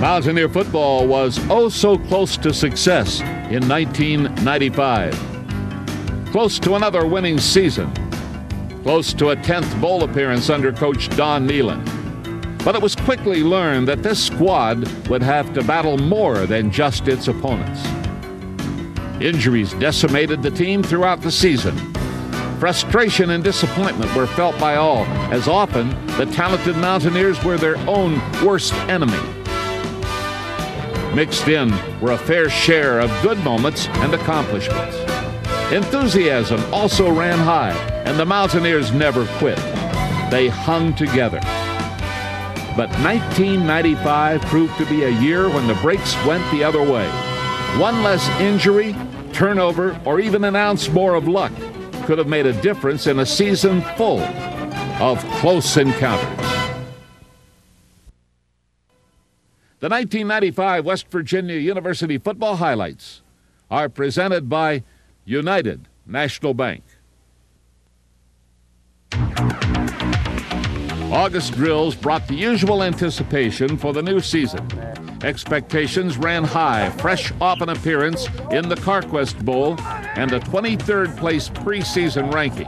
Mountaineer football was oh so close to success in 1995. Close to another winning season. Close to a 10th bowl appearance under coach Don Nehlen. But it was quickly learned that this squad would have to battle more than just its opponents. Injuries decimated the team throughout the season. Frustration and disappointment were felt by all, as often the talented Mountaineers were their own worst enemy. Mixed in were a fair share of good moments and accomplishments. Enthusiasm also ran high, and the Mountaineers never quit. They hung together. But 1995 proved to be a year when the breaks went the other way. One less injury, turnover, or even an ounce more of luck could have made a difference in a season full of close encounters. The 1995 West Virginia University football highlights are presented by United National Bank. August drills brought the usual anticipation for the new season. Expectations ran high, fresh off an appearance in the CarQuest Bowl and a 23rd place preseason ranking.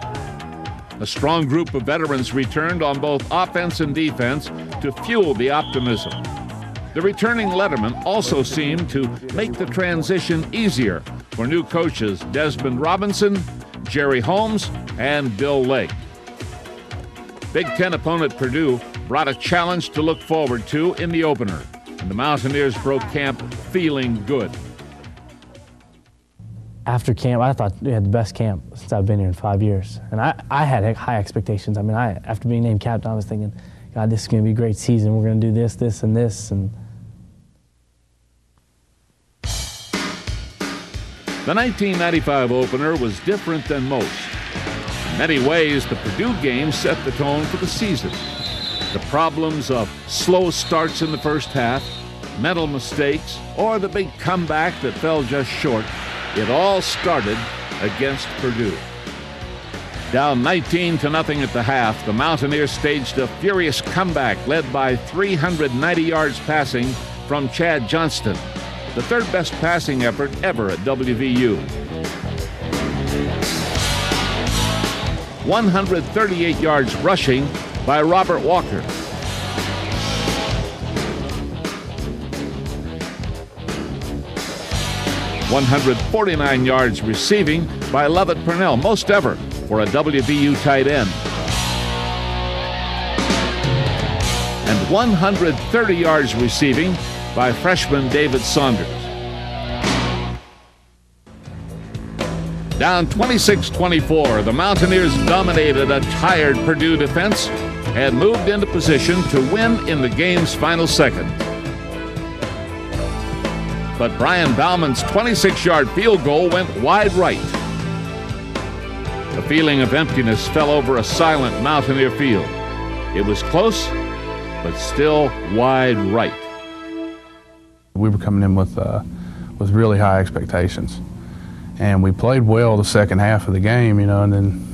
A strong group of veterans returned on both offense and defense to fuel the optimism. The returning Letterman also seemed to make the transition easier for new coaches Desmond Robinson, Jerry Holmes, and Bill Lake. Big Ten opponent Purdue brought a challenge to look forward to in the opener, and the Mountaineers broke camp feeling good. After camp, I thought we had the best camp since I've been here in five years, and I, I had high expectations. I mean, I after being named captain, I was thinking, God, this is going to be a great season. We're going to do this, this, and this, and The 1995 opener was different than most. In many ways, the Purdue game set the tone for the season. The problems of slow starts in the first half, mental mistakes, or the big comeback that fell just short, it all started against Purdue. Down 19 to nothing at the half, the Mountaineers staged a furious comeback led by 390 yards passing from Chad Johnston the third best passing effort ever at WVU. 138 yards rushing by Robert Walker. One hundred forty-nine yards receiving by Lovett Purnell, most ever for a WVU tight end. And 130 yards receiving by freshman David Saunders. Down 26 24, the Mountaineers dominated a tired Purdue defense and moved into position to win in the game's final second. But Brian Bauman's 26 yard field goal went wide right. A feeling of emptiness fell over a silent Mountaineer field. It was close, but still wide right. We were coming in with, uh, with really high expectations. And we played well the second half of the game, you know, and then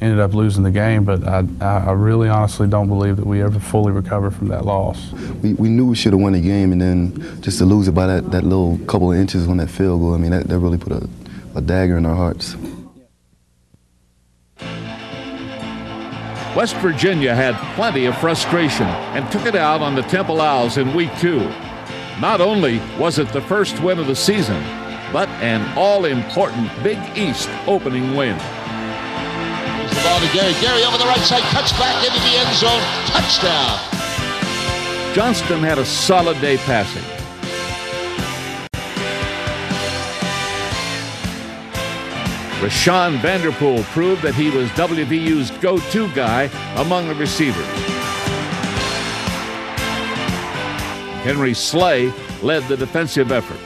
ended up losing the game. But I, I really honestly don't believe that we ever fully recovered from that loss. We, we knew we should have won the game, and then just to lose it by that, that little couple of inches on that field goal, I mean, that, that really put a, a dagger in our hearts. West Virginia had plenty of frustration and took it out on the Temple Owls in week two. Not only was it the first win of the season, but an all-important Big East opening win. Here's the ball to Gary. Gary over the right side, cuts back into the end zone. Touchdown. Johnston had a solid day passing. Rashawn Vanderpool proved that he was WVU's go-to guy among the receivers. Henry Slay led the defensive effort.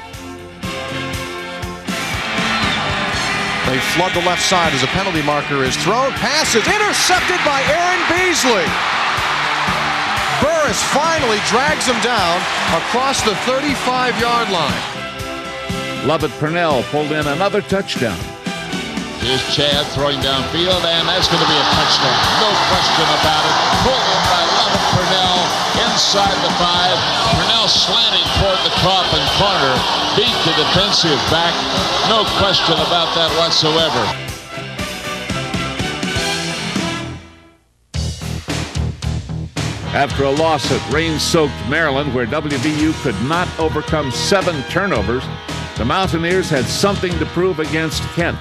They flood the left side as a penalty marker is thrown. Pass is intercepted by Aaron Beasley. Burris finally drags him down across the 35-yard line. Lovett Purnell pulled in another touchdown. Here's Chad throwing downfield, and that's going to be a touchdown. No question about it. Pulled in by Lovett Purnell. Inside the five. Purnell slanting toward the top and corner. Beat the defensive back. No question about that whatsoever. After a loss at rain-soaked Maryland, where WVU could not overcome seven turnovers, the Mountaineers had something to prove against Kent.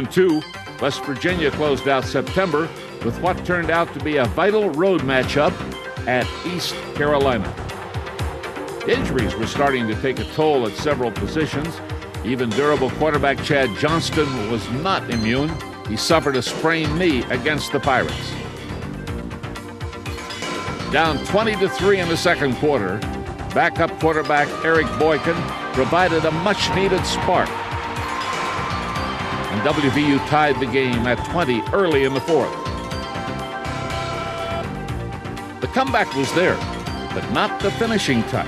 And 2, West Virginia closed out September with what turned out to be a vital road matchup at East Carolina. Injuries were starting to take a toll at several positions. Even durable quarterback Chad Johnston was not immune. He suffered a sprained knee against the Pirates. Down 20 to 3 in the second quarter, backup quarterback Eric Boykin provided a much needed spark. And WVU tied the game at 20 early in the fourth. The comeback was there, but not the finishing touch.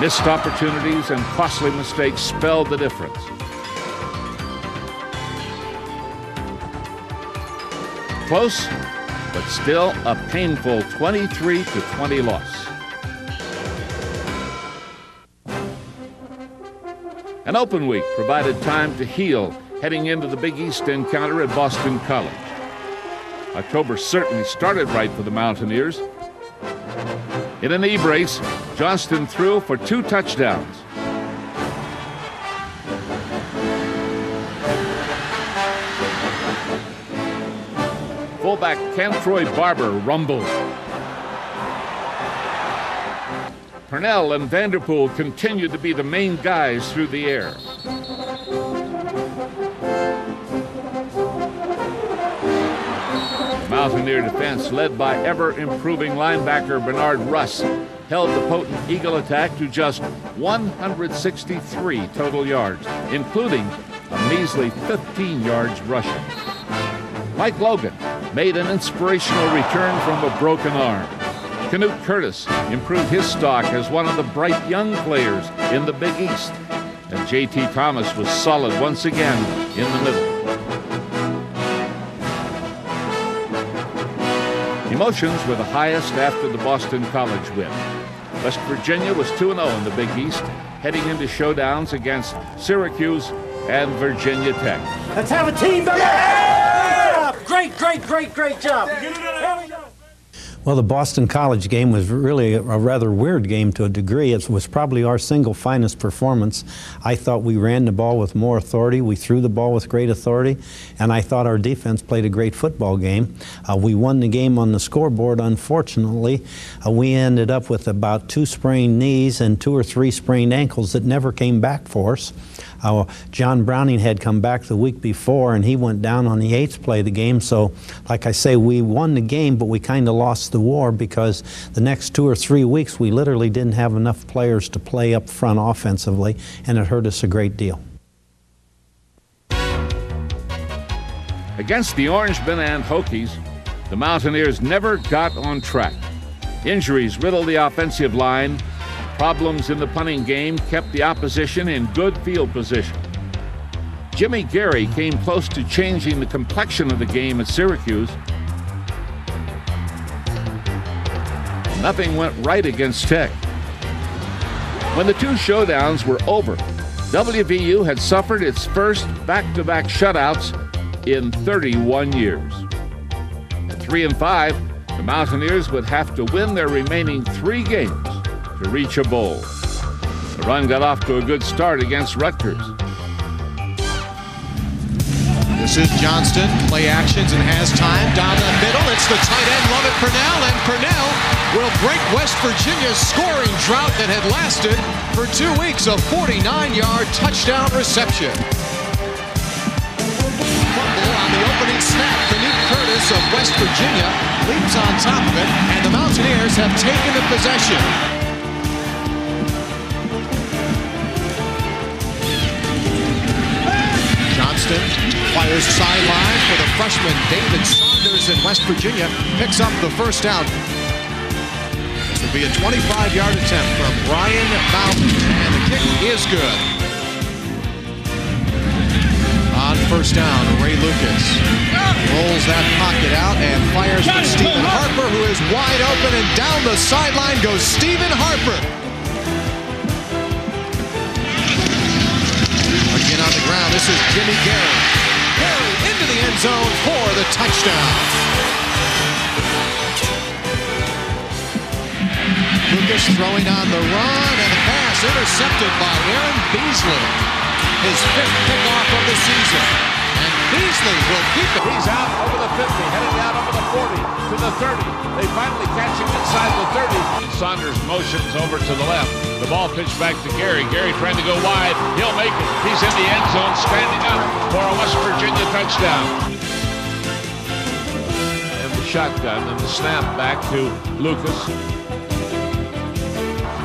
Missed opportunities and costly mistakes spelled the difference. Close, but still a painful 23 to 20 loss. An open week provided time to heal heading into the Big East encounter at Boston College. October certainly started right for the Mountaineers. In a knee brace, Johnston threw for two touchdowns. Fullback Kantroy Barber rumbled. Purnell and Vanderpool continued to be the main guys through the air. Mountaineer defense, led by ever improving linebacker Bernard Russ, held the potent Eagle attack to just 163 total yards, including a measly 15 yards rushing. Mike Logan made an inspirational return from a broken arm. Canute Curtis improved his stock as one of the bright young players in the Big East. And J.T. Thomas was solid once again in the middle. Emotions were the highest after the Boston College win. West Virginia was 2 0 in the Big East, heading into showdowns against Syracuse and Virginia Tech. Let's have a team back! Yeah! Great, great, great, great job. Well, the Boston College game was really a rather weird game to a degree. It was probably our single finest performance. I thought we ran the ball with more authority. We threw the ball with great authority. And I thought our defense played a great football game. Uh, we won the game on the scoreboard, unfortunately. Uh, we ended up with about two sprained knees and two or three sprained ankles that never came back for us. Uh, John Browning had come back the week before, and he went down on the eighth play of the game. So, like I say, we won the game, but we kind of lost the war because the next two or three weeks we literally didn't have enough players to play up front offensively, and it hurt us a great deal. Against the Orangemen and Hokies, the Mountaineers never got on track. Injuries riddled the offensive line, Problems in the punting game kept the opposition in good field position. Jimmy Gary came close to changing the complexion of the game at Syracuse. Nothing went right against Tech. When the two showdowns were over, WVU had suffered its first back to back shutouts in 31 years. At 3 and 5, the Mountaineers would have to win their remaining three games to reach a bowl. The run got off to a good start against Rutgers. This is Johnston, play actions and has time down the middle. It's the tight end, Lovett Purnell, and Purnell will break West Virginia's scoring drought that had lasted for two weeks. A 49-yard touchdown reception. Fumble on the opening snap. Canute Curtis of West Virginia leaps on top of it, and the Mountaineers have taken the possession. Johnston fires sideline for the freshman David Saunders in West Virginia. Picks up the first down. Will be a 25-yard attempt from Brian Mountain, and the kick is good. On first down, Ray Lucas rolls that pocket out and fires for Stephen Harper, who is wide open, and down the sideline goes Stephen Harper. Again on the ground. This is Jimmy Gary. Gary into the end zone for the touchdown. Lucas throwing on the run and the pass intercepted by Aaron Beasley. His fifth kickoff of the season. And Beasley will keep it. He's out over the 50, heading out over the 40 to the 30. They finally catch him inside the 30. Saunders motions over to the left. The ball pitched back to Gary. Gary trying to go wide. He'll make it. He's in the end zone, standing up for a West Virginia touchdown. And the shotgun and the snap back to Lucas.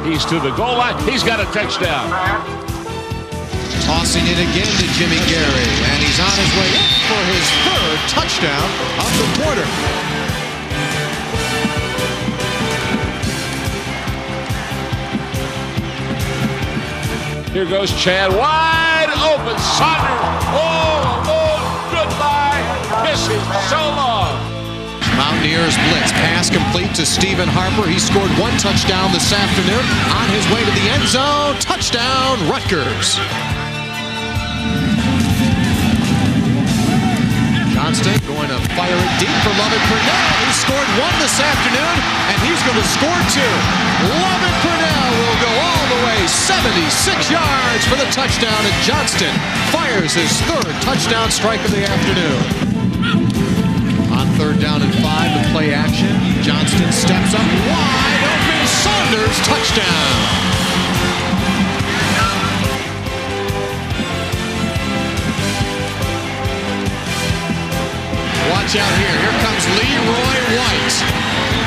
He's to the goal line. He's got a touchdown. Tossing it again to Jimmy Gary, and he's on his way in for his third touchdown of the quarter. Here goes Chad, wide open, Saunders. Oh, Lord, goodbye. Is so long. Mountaineers blitz. Pass complete to Stephen Harper. He scored one touchdown this afternoon. On his way to the end zone. Touchdown, Rutgers. Johnston going to fire it deep for Lovett Purnell. He scored one this afternoon, and he's going to score two. Lovett Purnell will go all the way 76 yards for the touchdown, and Johnston fires his third touchdown strike of the afternoon third down and five The play action. Johnston steps up wide open. Saunders touchdown. Watch out here. Here comes Leroy White.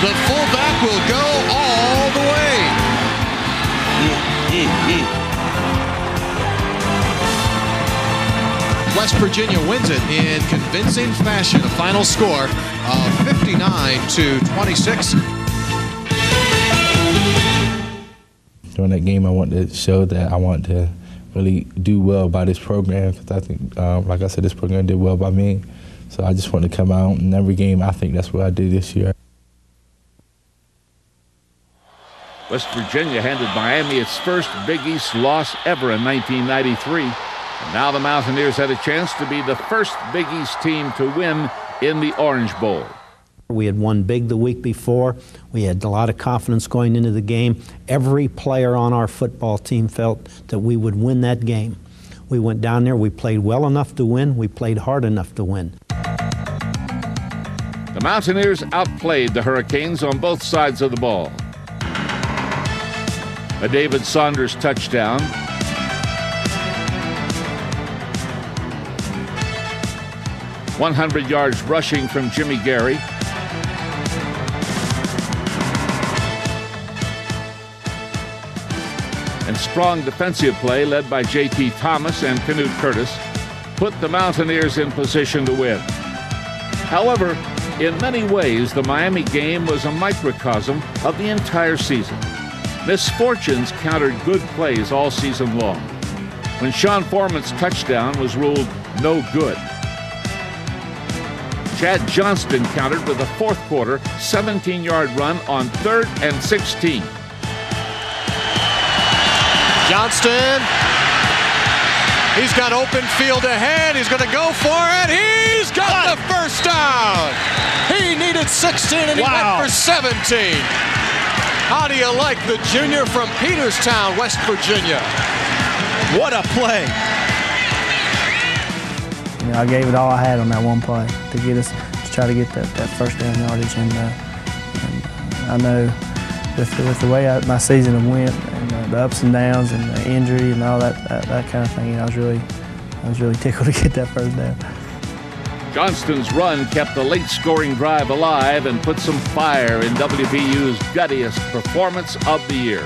The fullback will go all the way. Mm, mm, mm. West Virginia wins it in convincing fashion. A final score of 59 to 26. During that game, I wanted to show that I want to really do well by this program because I think, um, like I said, this program did well by me. So I just want to come out in every game. I think that's what I did this year. West Virginia handed Miami its first Big East loss ever in 1993. And now the Mountaineers had a chance to be the first Big East team to win in the Orange Bowl. We had won big the week before. We had a lot of confidence going into the game. Every player on our football team felt that we would win that game. We went down there, we played well enough to win, we played hard enough to win. The Mountaineers outplayed the Hurricanes on both sides of the ball. A David Saunders touchdown. One hundred yards rushing from Jimmy Gary. And strong defensive play led by J.T. Thomas and Canute Curtis put the Mountaineers in position to win. However, in many ways, the Miami game was a microcosm of the entire season. Misfortunes countered good plays all season long. When Sean Foreman's touchdown was ruled no good, Chad Johnston countered with a fourth quarter 17 yard run on third and 16. Johnston. He's got open field ahead. He's going to go for it. He's got the first down. He needed 16 and he Wow. went for 17. How do you like the junior from Peterstown, West Virginia? What a play. You know, I gave it all I had on that one play to get us to try to get that, that first down yardage, and, uh, and I know with the, with the way I, my season went and uh, the ups and downs and the injury and all that, that that kind of thing, you know, I was really I was really tickled to get that first down. Johnston's run kept the late scoring drive alive and put some fire in WVU's guttiest performance of the year.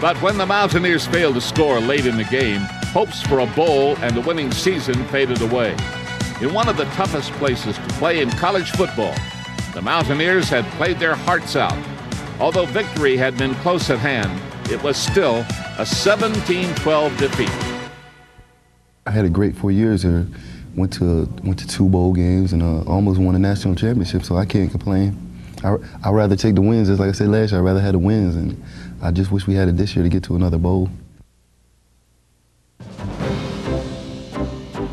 But when the Mountaineers failed to score late in the game, hopes for a bowl and a winning season faded away. In one of the toughest places to play in college football, the Mountaineers had played their hearts out. Although victory had been close at hand, it was still a 17-12 defeat. I had a great four years here. Went to went to two bowl games and uh, almost won a national championship. So I can't complain. I I rather take the wins. Just like I said last year, I rather have the wins, and I just wish we had it this year to get to another bowl.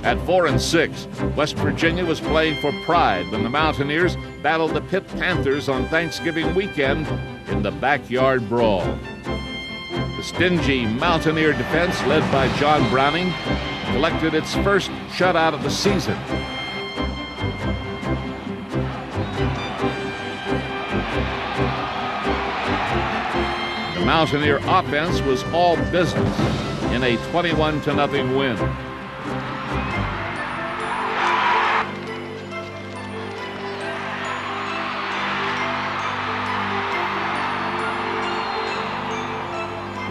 At four and six, West Virginia was playing for pride when the Mountaineers battled the Pitt Panthers on Thanksgiving weekend in the backyard brawl. The stingy Mountaineer defense, led by John Browning, collected its first shutout of the season. Mountaineer offense was all business in a 21 to nothing win. The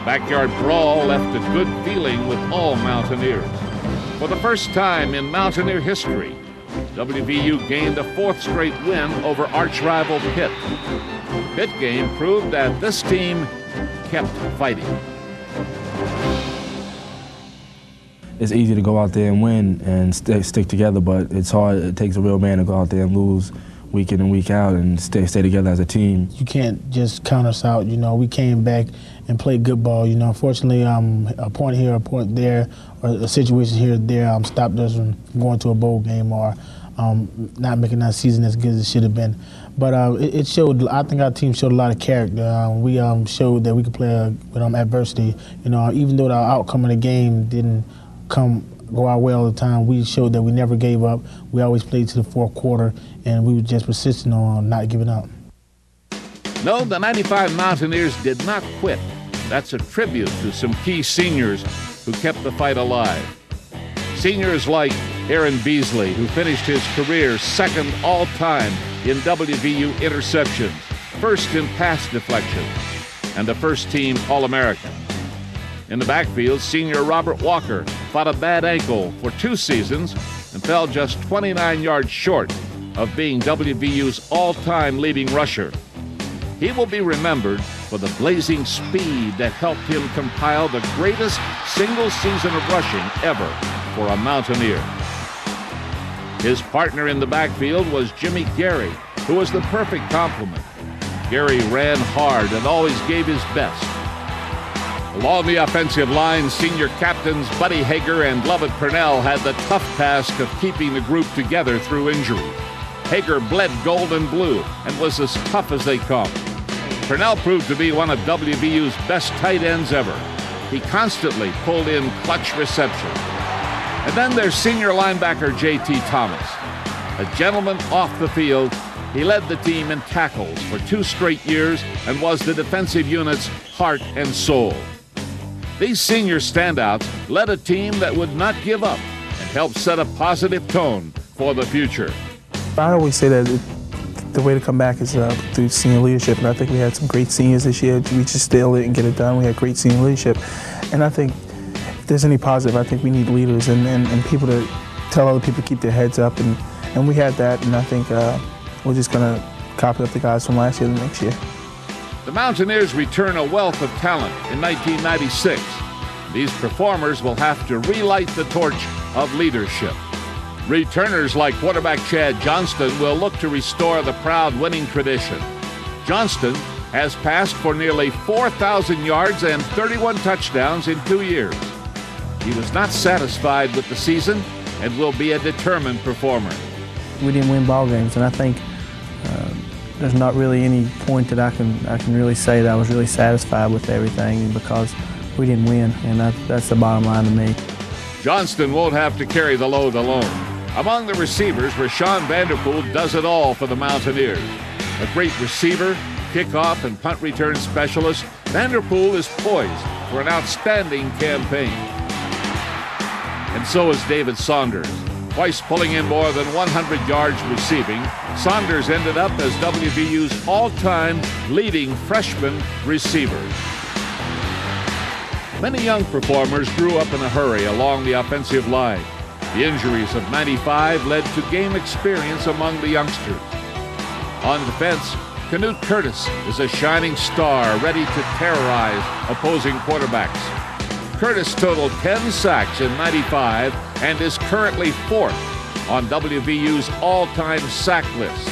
backyard brawl left a good feeling with all Mountaineers. For the first time in Mountaineer history, WVU gained a fourth straight win over arch rival Pitt. Pitt game proved that this team kept fighting. It's easy to go out there and win and st- stick together, but it's hard. It takes a real man to go out there and lose week in and week out and stay stay together as a team. You can't just count us out. You know, we came back and played good ball. You know, unfortunately, um, a point here, a point there, or a situation here or there um, stopped us from going to a bowl game or um, not making that season as good as it should have been. But uh, it, it showed. I think our team showed a lot of character. Um, we um, showed that we could play uh, with um, adversity. You know, even though the outcome of the game didn't come go our way all the time, we showed that we never gave up. We always played to the fourth quarter, and we were just persistent on not giving up. No, the 95 Mountaineers did not quit. That's a tribute to some key seniors who kept the fight alive. Seniors like Aaron Beasley, who finished his career second all time in WVU interceptions, first in pass deflection, and a first team All American. In the backfield, senior Robert Walker fought a bad ankle for two seasons and fell just 29 yards short of being WVU's all time leading rusher. He will be remembered for the blazing speed that helped him compile the greatest single season of rushing ever for a Mountaineer. His partner in the backfield was Jimmy Gary, who was the perfect complement. Gary ran hard and always gave his best. Along the offensive line, senior captains Buddy Hager and Lovett Purnell had the tough task of keeping the group together through injury. Hager bled gold and blue and was as tough as they come. Purnell proved to be one of WVU's best tight ends ever. He constantly pulled in clutch receptions. And then there's senior linebacker J.T. Thomas. A gentleman off the field, he led the team in tackles for two straight years and was the defensive unit's heart and soul. These senior standouts led a team that would not give up and helped set a positive tone for the future. I always say that it, the way to come back is uh, through senior leadership, and I think we had some great seniors this year. We just still didn't get it done. We had great senior leadership, and I think there's any positive, I think we need leaders and, and, and people to tell other people to keep their heads up, and, and we had that, and I think uh, we're just going to copy up the guys from last year to next year. The Mountaineers return a wealth of talent in 1996. These performers will have to relight the torch of leadership. Returners like quarterback Chad Johnston will look to restore the proud winning tradition. Johnston has passed for nearly 4,000 yards and 31 touchdowns in two years. He was not satisfied with the season and will be a determined performer. We didn't win ball games, and I think uh, there's not really any point that I can I can really say that I was really satisfied with everything because we didn't win, and that, that's the bottom line to me. Johnston won't have to carry the load alone. Among the receivers, Rashawn Vanderpool does it all for the Mountaineers. A great receiver, kickoff, and punt return specialist, Vanderpool is poised for an outstanding campaign. And so is David Saunders. Twice pulling in more than 100 yards receiving, Saunders ended up as WVU's all time leading freshman receiver. Many young performers grew up in a hurry along the offensive line. The injuries of 95 led to game experience among the youngsters. On defense, Canute Curtis is a shining star ready to terrorize opposing quarterbacks. Curtis totaled 10 sacks in 95 and is currently fourth on WVU's all-time sack list.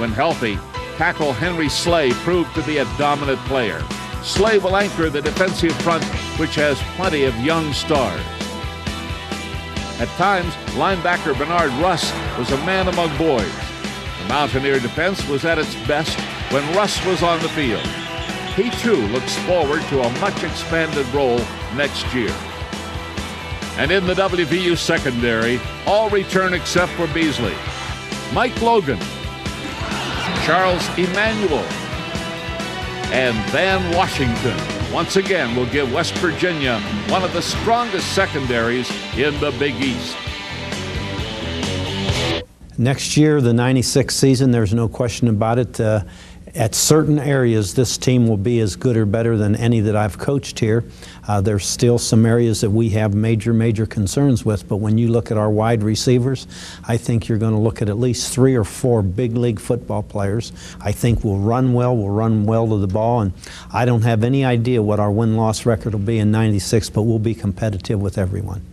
When healthy, tackle Henry Slay proved to be a dominant player. Slay will anchor the defensive front, which has plenty of young stars. At times, linebacker Bernard Russ was a man among boys. The Mountaineer defense was at its best when Russ was on the field. He too looks forward to a much expanded role next year. And in the WVU secondary, all return except for Beasley. Mike Logan, Charles Emmanuel, and Van Washington once again will give West Virginia one of the strongest secondaries in the Big East. Next year, the 96 season, there's no question about it. Uh, at certain areas, this team will be as good or better than any that I've coached here. Uh, there's still some areas that we have major, major concerns with, but when you look at our wide receivers, I think you're going to look at at least three or four big league football players. I think will run well, will run well to the ball, and I don't have any idea what our win loss record will be in 96, but we'll be competitive with everyone.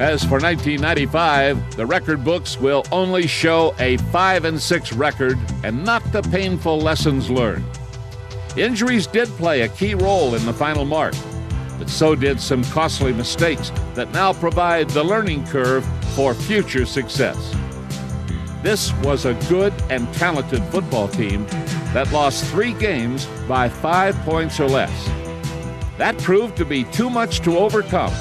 As for 1995, the record books will only show a 5 and 6 record and not the painful lessons learned. Injuries did play a key role in the final mark, but so did some costly mistakes that now provide the learning curve for future success. This was a good and talented football team that lost three games by five points or less. That proved to be too much to overcome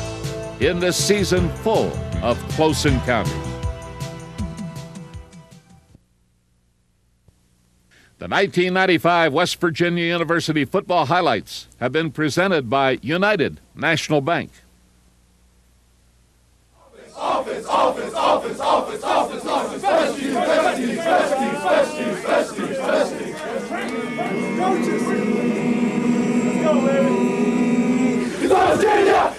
in this season full of close encounters. The 1995 West Virginia University football highlights have been presented by United National Bank. Best team, best team, best team, best team, best team. Coaches. Let's go, Virginia,